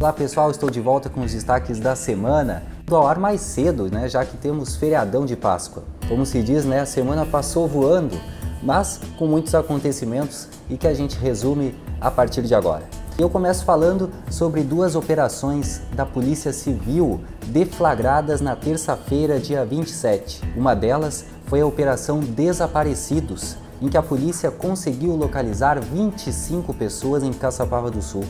Olá pessoal, estou de volta com os destaques da semana. Do ao ar mais cedo, né, já que temos feriadão de Páscoa. Como se diz, né, a semana passou voando, mas com muitos acontecimentos e que a gente resume a partir de agora. Eu começo falando sobre duas operações da Polícia Civil deflagradas na terça-feira, dia 27. Uma delas foi a Operação Desaparecidos, em que a polícia conseguiu localizar 25 pessoas em Caçapava do Sul.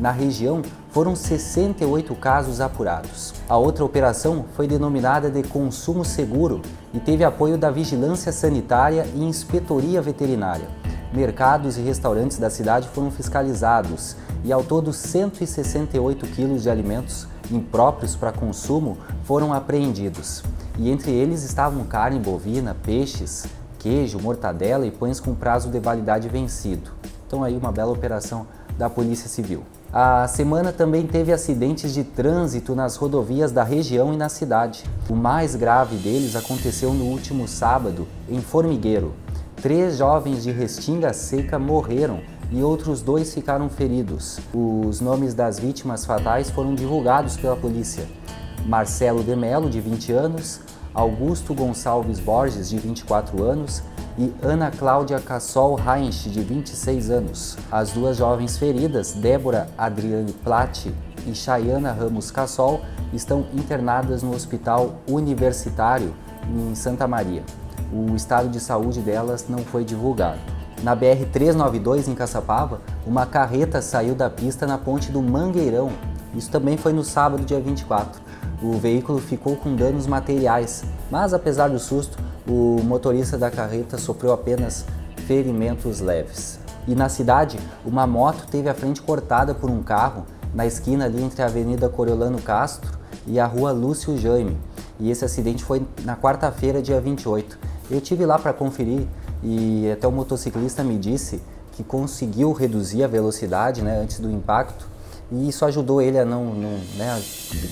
Na região, foram 68 casos apurados. A outra operação foi denominada de Consumo Seguro e teve apoio da Vigilância Sanitária e Inspetoria Veterinária. Mercados e restaurantes da cidade foram fiscalizados e, ao todo, 168 quilos de alimentos impróprios para consumo foram apreendidos. E entre eles estavam carne bovina, peixes, queijo, mortadela e pães com prazo de validade vencido. Então, aí, uma bela operação da Polícia Civil. A semana também teve acidentes de trânsito nas rodovias da região e na cidade. O mais grave deles aconteceu no último sábado, em Formigueiro. Três jovens de Restinga Seca morreram e outros dois ficaram feridos. Os nomes das vítimas fatais foram divulgados pela polícia. Marcelo de Melo, de 20 anos, Augusto Gonçalves Borges, de 24 anos, e Ana Cláudia Cassol Heinz, de 26 anos. As duas jovens feridas, Débora Adriane Platt e Chayana Ramos Cassol, estão internadas no Hospital Universitário em Santa Maria. O estado de saúde delas não foi divulgado. Na BR-392, em Caçapava, uma carreta saiu da pista na ponte do Mangueirão. Isso também foi no sábado, dia 24. O veículo ficou com danos materiais, mas apesar do susto, o motorista da carreta sofreu apenas ferimentos leves. E na cidade, uma moto teve a frente cortada por um carro na esquina ali entre a Avenida Coriolano Castro e a Rua Lúcio Jaime. E esse acidente foi na quarta-feira, dia 28. Eu tive lá para conferir e até o motociclista me disse que conseguiu reduzir a velocidade né, antes do impacto e isso ajudou ele a não, não né,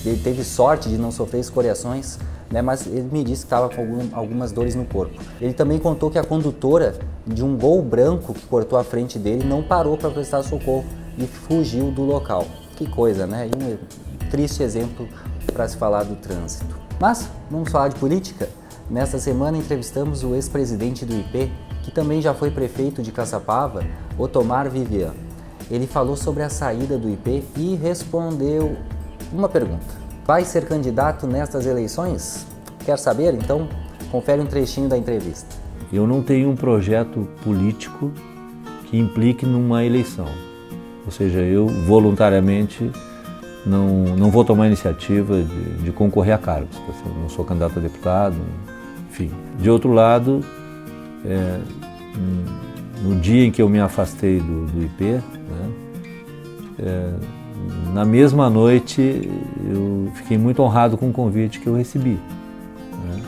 ele teve sorte de não sofrer escoriações, né, mas ele me disse que estava com algum, algumas dores no corpo. Ele também contou que a condutora de um gol branco que cortou a frente dele não parou para prestar socorro e fugiu do local. Que coisa, né? Um triste exemplo para se falar do trânsito. Mas vamos falar de política? Nesta semana entrevistamos o ex-presidente do IP, que também já foi prefeito de Caçapava, Otomar Vivian. Ele falou sobre a saída do IP e respondeu uma pergunta. Vai ser candidato nestas eleições? Quer saber? Então, confere um trechinho da entrevista. Eu não tenho um projeto político que implique numa eleição. Ou seja, eu voluntariamente não, não vou tomar iniciativa de, de concorrer a cargos. Eu não sou candidato a deputado, enfim. De outro lado, é, no dia em que eu me afastei do, do IP, né, é, na mesma noite eu fiquei muito honrado com o convite que eu recebi. Né,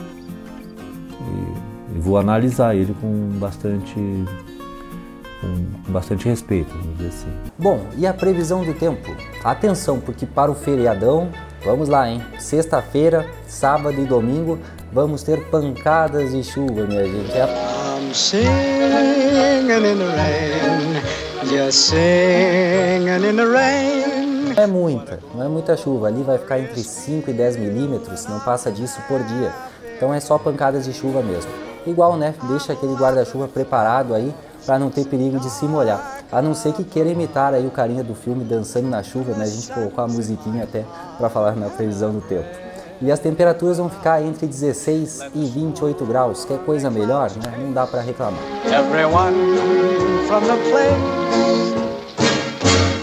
e, e, vou analisar ele com bastante, com bastante respeito, vamos dizer assim. Bom, e a previsão do tempo? Atenção, porque para o feriadão, vamos lá, hein? Sexta-feira, sábado e domingo, vamos ter pancadas de chuva, minha gente. É É muita, não é muita chuva. Ali vai ficar entre 5 e 10 milímetros, não passa disso por dia. Então é só pancadas de chuva mesmo. Igual, né? Deixa aquele guarda-chuva preparado aí para não ter perigo de se molhar. A não ser que queira imitar aí o carinha do filme dançando na chuva, né? A gente colocou a musiquinha até para falar na previsão do tempo. E as temperaturas vão ficar entre 16 e 28 graus, que é coisa melhor, né? Não dá para reclamar.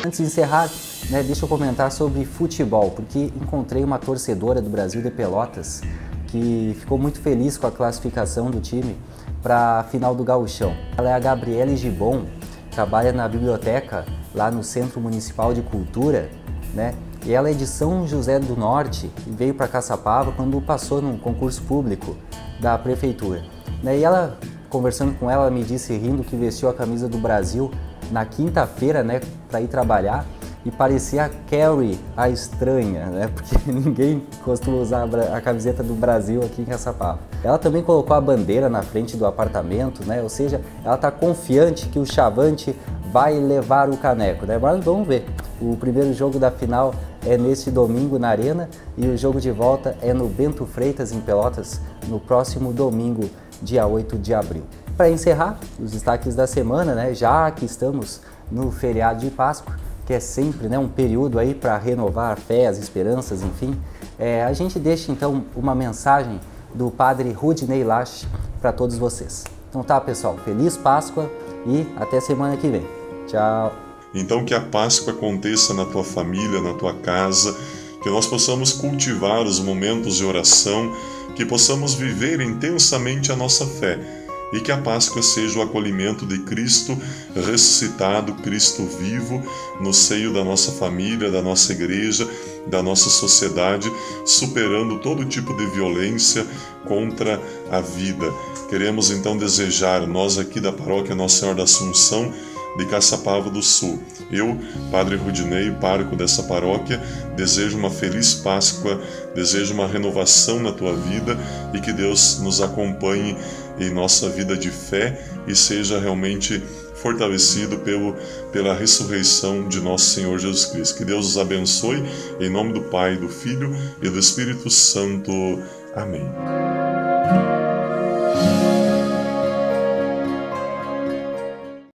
Antes de encerrar, né, deixa eu comentar sobre futebol, porque encontrei uma torcedora do Brasil de Pelotas que ficou muito feliz com a classificação do time para a final do Gauchão. Ela é a Gabriele Gibon, trabalha na biblioteca lá no Centro Municipal de Cultura, né? E ela é de São José do Norte e veio para Caçapava quando passou num concurso público da prefeitura. Né, e ela, conversando com ela, me disse rindo que vestiu a camisa do Brasil na quinta-feira, né, para ir trabalhar e parecia a Carrie, a estranha, né? Porque ninguém costuma usar a camiseta do Brasil aqui em Caçapava. Ela também colocou a bandeira na frente do apartamento, né? Ou seja, ela está confiante que o Chavante vai levar o caneco, né? Mas vamos ver. O primeiro jogo da final é neste domingo na Arena e o jogo de volta é no Bento Freitas, em Pelotas, no próximo domingo, dia 8 de abril. Para encerrar, os destaques da semana, né, já que estamos no feriado de Páscoa, que é sempre né, um período aí para renovar a fé, as esperanças, enfim, é, a gente deixa então uma mensagem do padre Rudney Lache para todos vocês. Então tá, pessoal, feliz Páscoa e até semana que vem. Tchau. Então que a Páscoa aconteça na tua família, na tua casa, que nós possamos cultivar os momentos de oração, que possamos viver intensamente a nossa fé e que a Páscoa seja o acolhimento de Cristo ressuscitado, Cristo vivo, no seio da nossa família, da nossa igreja, da nossa sociedade, superando todo tipo de violência contra a vida. Queremos então desejar, nós aqui da paróquia Nossa Senhora da Assunção, de Caçapava do Sul. Eu, Padre Rudinei, pároco dessa paróquia, desejo uma feliz Páscoa, desejo uma renovação na tua vida e que Deus nos acompanhe em nossa vida de fé e seja realmente fortalecido pelo, pela ressurreição de nosso Senhor Jesus Cristo. Que Deus os abençoe, em nome do Pai, do Filho e do Espírito Santo. Amém.